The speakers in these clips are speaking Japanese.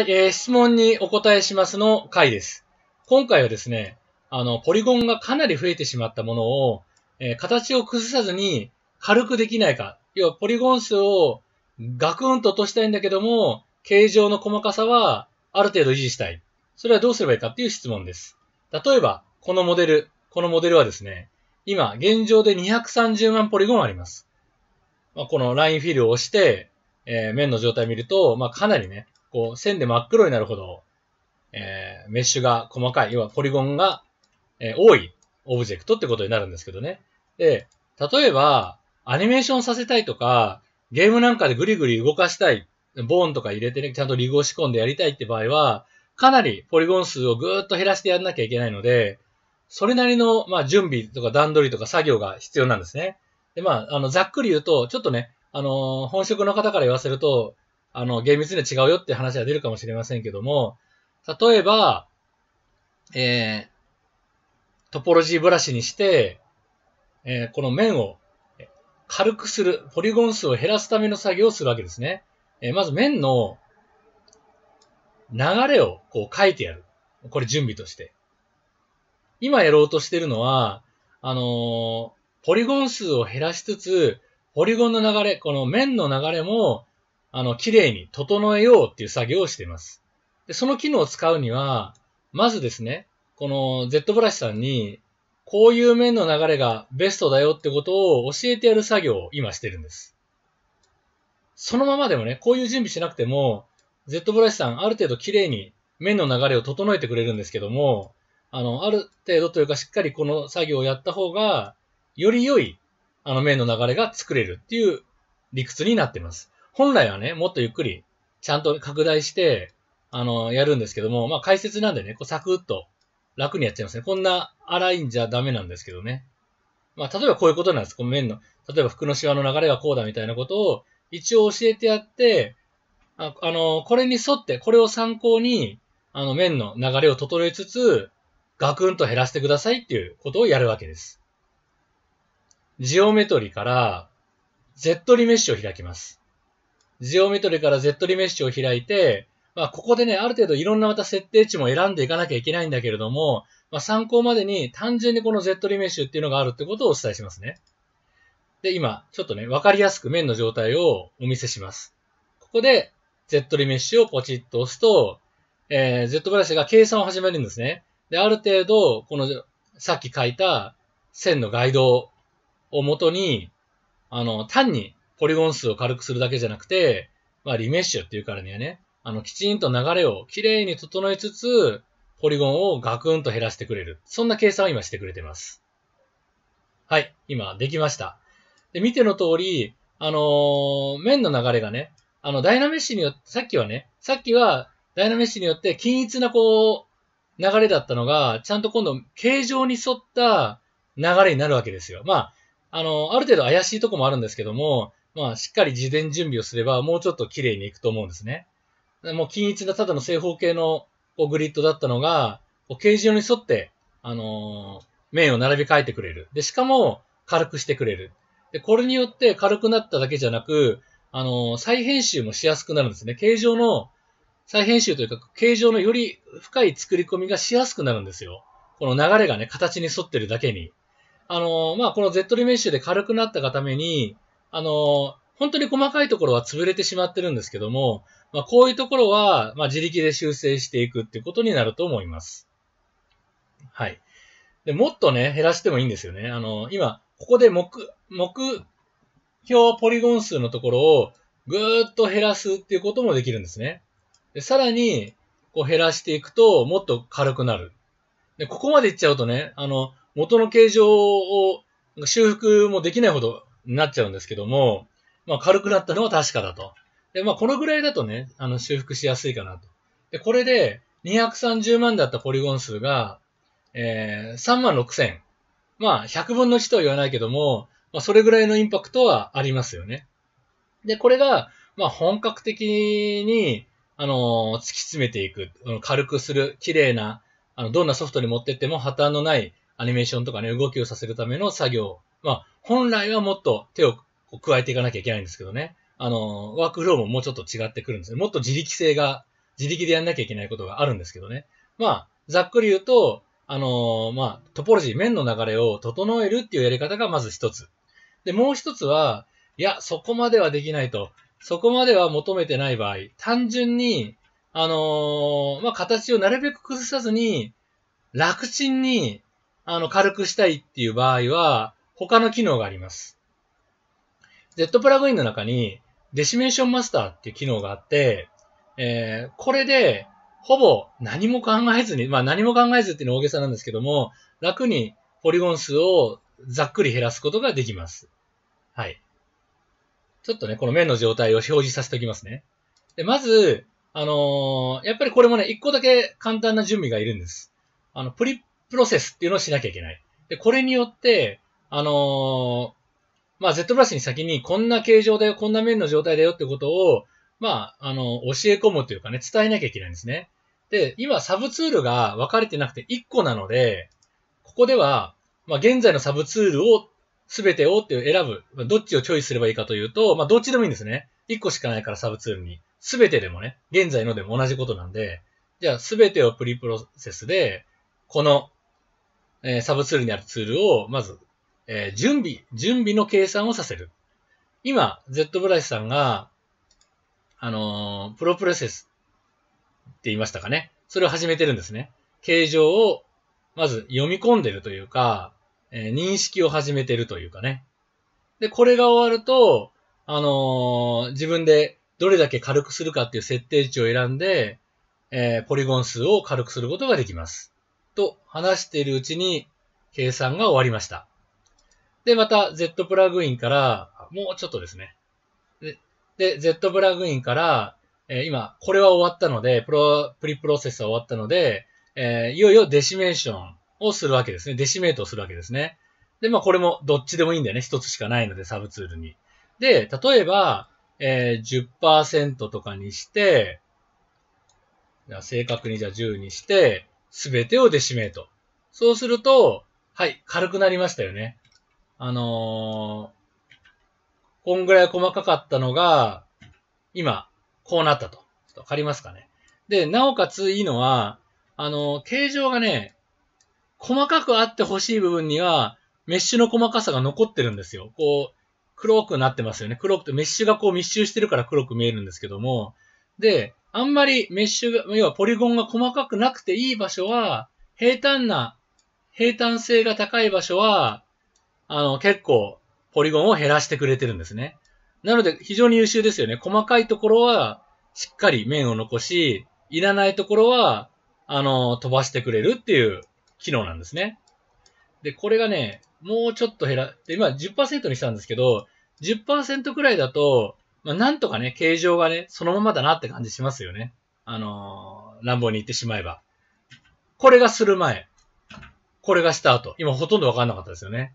はい、えー、質問にお答えしますの回です。今回はですね、あの、ポリゴンがかなり増えてしまったものを、えー形を崩さずに軽くできないか。要は、ポリゴン数をガクンと落としたいんだけども、形状の細かさはある程度維持したい。それはどうすればいいかっていう質問です。例えば、このモデル、このモデルはですね、今、現状で230万ポリゴンあります。まあ、このラインフィルを押して、えー面の状態を見ると、まあ、かなりね、こう、線で真っ黒になるほど、えーメッシュが細かい、要はポリゴンが、えー多いオブジェクトってことになるんですけどね。で、例えば、アニメーションさせたいとか、ゲームなんかでグリグリ動かしたい、ボーンとか入れてね、ちゃんとリグを仕込んでやりたいって場合は、かなりポリゴン数をぐーっと減らしてやんなきゃいけないので、それなりの、まあ、準備とか段取りとか作業が必要なんですね。で、まあ、あの、ざっくり言うと、ちょっとね、あのー本職の方から言わせると、あの、厳密に違うよって話は出るかもしれませんけども、例えば、えー、トポロジーブラシにして、えーこの面を軽くする、ポリゴン数を減らすための作業をするわけですね。えーまず面の流れをこう書いてやる。これ準備として。今やろうとしてるのは、あのポリゴン数を減らしつつ、ポリゴンの流れ、この面の流れも、あの、綺麗に整えようっていう作業をしています。で、その機能を使うには、まずですね、この Z ブラシさんに、こういう面の流れがベストだよってことを教えてやる作業を今してるんです。そのままでもね、こういう準備しなくても、Z ブラシさんある程度綺麗に面の流れを整えてくれるんですけども、あの、ある程度というかしっかりこの作業をやった方が、より良い、あの面の流れが作れるっていう理屈になってます。本来はね、もっとゆっくり、ちゃんと拡大して、あの、やるんですけども、まあ解説なんでね、こうサクッと楽にやっちゃいますね。こんな荒いんじゃダメなんですけどね。まあ例えばこういうことなんです。この面の、例えば服のシワの流れがこうだみたいなことを一応教えてやって、ああの、これに沿って、これを参考に、あの、面の流れを整えつつ、ガクンと減らしてくださいっていうことをやるわけです。ジオメトリから Z リメッシュを開きます。ジオメトリから Z リメッシュを開いて、まあ、ここでね、ある程度いろんなまた設定値も選んでいかなきゃいけないんだけれども、まあ、参考までに単純にこの Z リメッシュっていうのがあるってことをお伝えしますね。で、今、ちょっとね、わかりやすく面の状態をお見せします。ここで Z リメッシュをポチッと押すと、えー、Z ブラシが計算を始めるんですね。で、ある程度、この、さっき書いた線のガイドをもとに、あの、単にポリゴン数を軽くするだけじゃなくて、まあ、リメッシュっていうからにはね、あの、きちんと流れをきれいに整えつつ、ポリゴンをガクンと減らしてくれる。そんな計算を今してくれてます。はい、今できました。で、見ての通り、あのー面の流れがね、あの、ダイナメッシュによって、さっきはね、さっきはダイナメッシュによって均一なこう、流れだったのが、ちゃんと今度、形状に沿った流れになるわけですよ。まあ、あの、ある程度怪しいとこもあるんですけども、まあ、しっかり事前準備をすれば、もうちょっと綺麗にいくと思うんですね。もう均一なただの正方形のこうグリッドだったのが、こう形状に沿って、あのー面を並び替えてくれる。で、しかも、軽くしてくれる。で、これによって軽くなっただけじゃなく、あのー再編集もしやすくなるんですね。形状の、再編集というか、形状のより深い作り込みがしやすくなるんですよ。この流れがね、形に沿ってるだけに。あのーまあ、この Z リメッシュで軽くなったがために、あの本当に細かいところは潰れてしまってるんですけども、まあ、こういうところは、まあ、自力で修正していくってことになると思います。はい。で、もっとね、減らしてもいいんですよね。あの、今、ここで目、目標ポリゴン数のところをぐーっと減らすっていうこともできるんですね。で、さらに、こう減らしていくと、もっと軽くなる。で、ここまでいっちゃうとね、あの、元の形状を修復もできないほどになっちゃうんですけども、まあ軽くなったのは確かだと。で、まあこのぐらいだとね、あの修復しやすいかなと。で、これで230万だったポリゴン数が、えー、3万6千。まあ100分の1とは言わないけども、まあそれぐらいのインパクトはありますよね。で、これが、まあ本格的に、あの突き詰めていく、軽くする、綺麗な、あの、どんなソフトに持ってっても破綻のないアニメーションとかね、動きをさせるための作業。まあ、本来はもっと手を加えていかなきゃいけないんですけどね。あの、ワークフローももうちょっと違ってくるんですね。もっと自力性が自力でやんなきゃいけないことがあるんですけどね。まあ、ざっくり言うと、あの、まあ、トポロジー、面の流れを整えるっていうやり方がまず一つ。で、もう一つは、いや、そこまではできないと。そこまでは求めてない場合、単純に、あの、まあ、形をなるべく崩さずに、楽ちんに、あの、軽くしたいっていう場合は、他の機能があります。Z プラグインの中に、デシメーションマスターっていう機能があって、えー、これで、ほぼ何も考えずに、まあ何も考えずっていうのは大げさなんですけども、楽にポリゴン数をざっくり減らすことができます。はい。ちょっとね、この面の状態を表示させておきますね。で、まず、あのー、やっぱりこれもね、一個だけ簡単な準備がいるんです。あの、プリプロセスっていうのをしなきゃいけない。で、これによって、あのー、まあ、Z ブラシに先にこんな形状だよ、こんな面の状態だよってことを、まあ、あの、教え込むというかね、伝えなきゃいけないんですね。で、今、サブツールが分かれてなくて1個なので、ここでは、まあ、現在のサブツールを、すべてをっていう選ぶ、どっちをチョイスすればいいかというと、まあ、どっちでもいいんですね。1個しかないからサブツールに。すべてでもね、現在のでも同じことなんで、じゃあ、すべてをプリプロセスで、この、えー、サブツールにあるツールを、まず、えー、準備、準備の計算をさせる。今、Z ブラシさんが、あのー、プロプロセスって言いましたかね。それを始めてるんですね。形状を、まず読み込んでるというか、えー、認識を始めてるというかね。で、これが終わると、あのー、自分でどれだけ軽くするかっていう設定値を選んで、えー、ポリゴン数を軽くすることができます。と話しているうちに計算が終わりました。で、また Z プラグインから、もうちょっとですね。で、で Z プラグインから、えー、今、これは終わったので、プロ、プリプロセスは終わったので、えー、いよいよデシメーションをするわけですね。デシメートをするわけですね。で、まあこれもどっちでもいいんだよね。一つしかないので、サブツールに。で、例えば、えー、10%とかにして、正確にじゃあ10にして、すべてをデシメート。そうすると、はい、軽くなりましたよね。あのー、こんぐらい細かかったのが、今、こうなったと。ちょっとわかりますかね。で、なおかついいのは、あの、形状がね、細かくあってほしい部分には、メッシュの細かさが残ってるんですよ。こう、黒くなってますよね。黒くて、メッシュがこう密集してるから黒く見えるんですけども、で、あんまりメッシュが、要はポリゴンが細かくなくていい場所は、平坦な、平坦性が高い場所は、あの、結構ポリゴンを減らしてくれてるんですね。なので、非常に優秀ですよね。細かいところは、しっかり面を残し、いらないところは、あの、飛ばしてくれるっていう機能なんですね。で、これがね、もうちょっと減ら、で、今10%にしたんですけど、10%くらいだと、まあ、なんとかね、形状がね、そのままだなって感じしますよね。あのー、乱暴に言ってしまえば。これがする前。これがした後。今ほとんどわかんなかったですよね。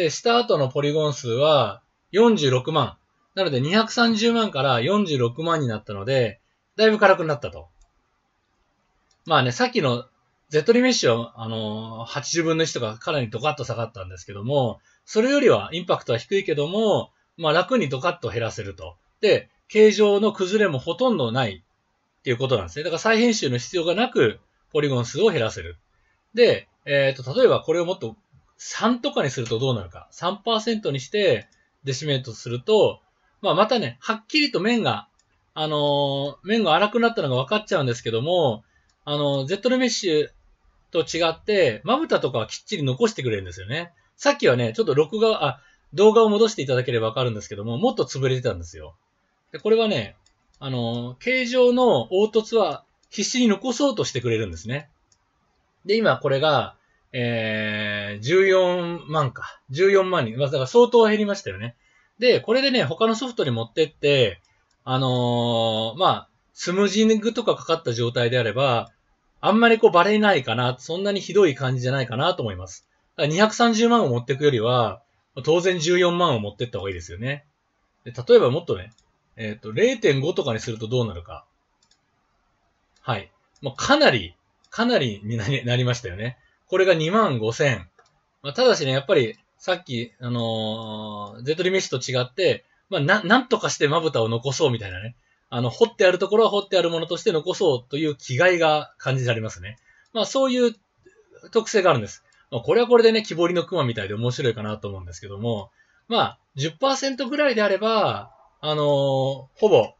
で、した後のポリゴン数は46万。なので230万から46万になったので、だいぶ軽くなったと。まあね、さっきの Z リメッシュは、あのー、80分の1とかかなりドカッと下がったんですけども、それよりはインパクトは低いけども、まあ楽にドカッと減らせると。で、形状の崩れもほとんどないっていうことなんですね。だから再編集の必要がなく、ポリゴン数を減らせる。で、えっ、ー、と、例えばこれをもっと3とかにするとどうなるか。3%にしてデシメートすると、まあまたね、はっきりと面が、あのー、面が荒くなったのが分かっちゃうんですけども、あのー、Z レメッシュと違って、まぶたとかはきっちり残してくれるんですよね。さっきはね、ちょっと録画、あ、動画を戻していただければわかるんですけども、もっと潰れてたんですよ。で、これはね、あのー、形状の凹凸は必死に残そうとしてくれるんですね。で、今これが、えー、14万か。14万人。まあ、だから相当減りましたよね。で、これでね、他のソフトに持ってって、あのー、まあ、スムージングとかかかった状態であれば、あんまりこうバレないかな、そんなにひどい感じじゃないかなと思います。だから230万を持っていくよりは、当然14万を持ってった方がいいですよね。で例えばもっとね、えっ、ー、と、0.5とかにするとどうなるか。はい。もうかなり、かなりになりましたよね。これが2万5千。まあ、ただしね、やっぱり、さっき、あのー、ゼトリメッシュと違って、まあ、な、なんとかしてまぶたを残そうみたいなね。あの、掘ってあるところは掘ってあるものとして残そうという気概が感じられますね。まあ、そういう特性があるんです。まあ、これはこれでね、木彫りの熊みたいで面白いかなと思うんですけども、まあ、10%ぐらいであれば、あのー、ほぼ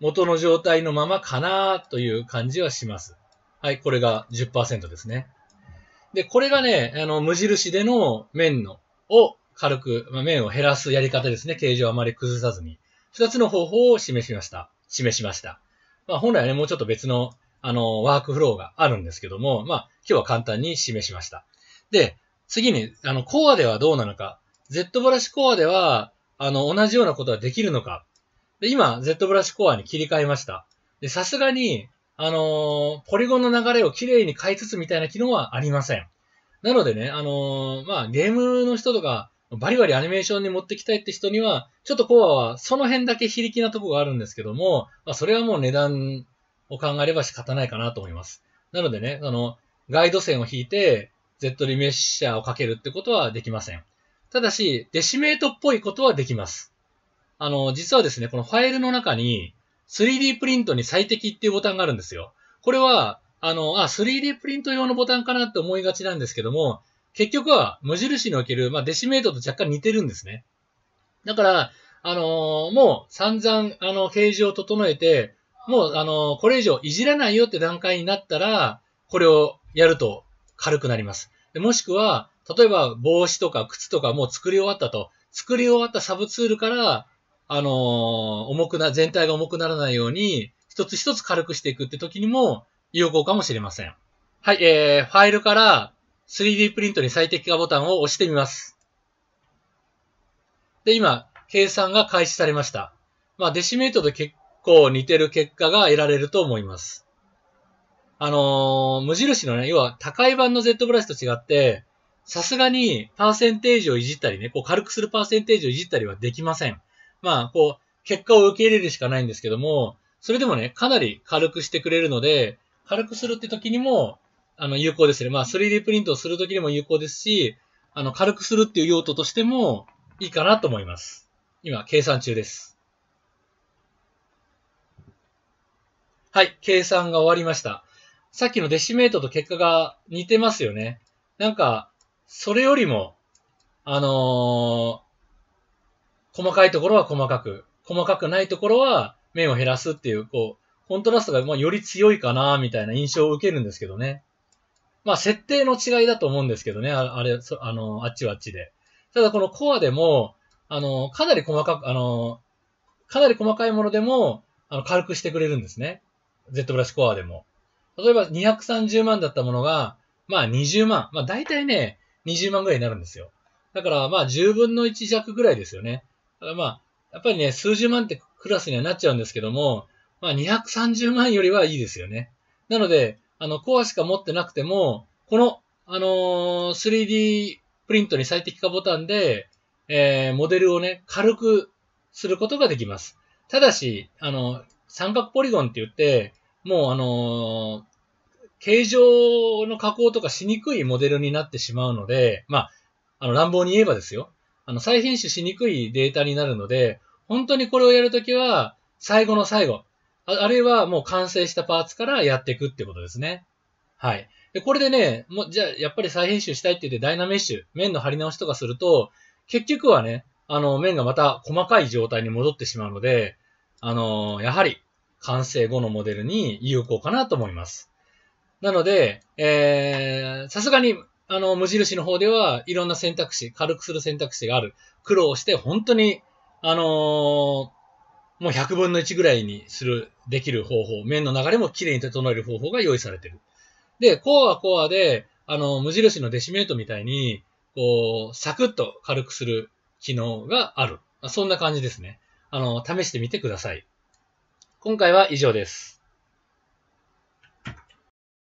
元の状態のままかなという感じはします。はい、これが10%ですね。で、これがね、あの、無印での面の、を軽く、まあ、面を減らすやり方ですね。形状をあまり崩さずに。二つの方法を示しました。示しました。まあ、本来はね、もうちょっと別の、あの、ワークフローがあるんですけども、まあ、今日は簡単に示しました。で、次に、あの、コアではどうなのか。Z ブラシコアでは、あの、同じようなことはできるのか。で、今、Z ブラシコアに切り替えました。で、さすがに、あのー、ポリゴンの流れをきれいに変えつつみたいな機能はありません。なのでね、あのー、まあ、ゲームの人とか、バリバリアニメーションに持ってきたいって人には、ちょっとコアはその辺だけ非力なとこがあるんですけども、まあ、それはもう値段を考えれば仕方ないかなと思います。なのでね、あの、ガイド線を引いて、Z リメッシャーをかけるってことはできません。ただし、デシメートっぽいことはできます。あの、実はですね、このファイルの中に、3D プリントに最適っていうボタンがあるんですよ。これは、あの、あ、3D プリント用のボタンかなって思いがちなんですけども、結局は無印における、まあ、デシメートと若干似てるんですね。だから、あのー、もう散々、あの、形状を整えて、もう、あのー、これ以上いじらないよって段階になったら、これをやると軽くなります。もしくは、例えば帽子とか靴とかもう作り終わったと、作り終わったサブツールから、あのー、重くな、全体が重くならないように、一つ一つ軽くしていくって時にも有効かもしれません。はい、えー、ファイルから 3D プリントに最適化ボタンを押してみます。で、今、計算が開始されました。まあ、デシメートと結構似てる結果が得られると思います。あのー、無印のね、要は高い版の Z ブラシと違って、さすがにパーセンテージをいじったりね、こう軽くするパーセンテージをいじったりはできません。まあ、こう、結果を受け入れるしかないんですけども、それでもね、かなり軽くしてくれるので、軽くするって時にも、あの、有効ですね。まあ、3D プリントをする時にも有効ですし、あの、軽くするっていう用途としてもいいかなと思います。今、計算中です。はい、計算が終わりました。さっきのデシメートと結果が似てますよね。なんか、それよりも、あのー、細かいところは細かく、細かくないところは面を減らすっていう、こう、コントラストがまより強いかな、みたいな印象を受けるんですけどね。まあ、設定の違いだと思うんですけどね、あれ、あの、あっちはあっちで。ただこのコアでも、あの、かなり細かく、あの、かなり細かいものでも、あの、軽くしてくれるんですね。Z ブラシコアでも。例えば230万だったものが、まあ20万。まあ大体ね、20万ぐらいになるんですよ。だからまあ10分の1弱ぐらいですよね。ただまあ、やっぱりね、数十万ってクラスにはなっちゃうんですけども、まあ230万よりはいいですよね。なので、あの、コアしか持ってなくても、この、あのー、3D プリントに最適化ボタンで、えー、モデルをね、軽くすることができます。ただし、あの、三角ポリゴンって言って、もうあのー、形状の加工とかしにくいモデルになってしまうので、まあ、あの、乱暴に言えばですよ。あの、再編集しにくいデータになるので、本当にこれをやるときは、最後の最後あ、あるいはもう完成したパーツからやっていくってことですね。はい。で、これでね、もう、じゃあ、やっぱり再編集したいって言ってダイナメッシュ、面の貼り直しとかすると、結局はね、あの、面がまた細かい状態に戻ってしまうので、あの、やはり、完成後のモデルに有効かなと思います。なので、えー、さすがに、あの、無印の方ではいろんな選択肢、軽くする選択肢がある。苦労して、本当に、あのー、もう100分の1ぐらいにする、できる方法、面の流れも綺麗に整える方法が用意されてる。で、コアはコアで、あの、無印のデシメートみたいに、こう、サクッと軽くする機能がある。そんな感じですね。あの、試してみてください。今回は以上です。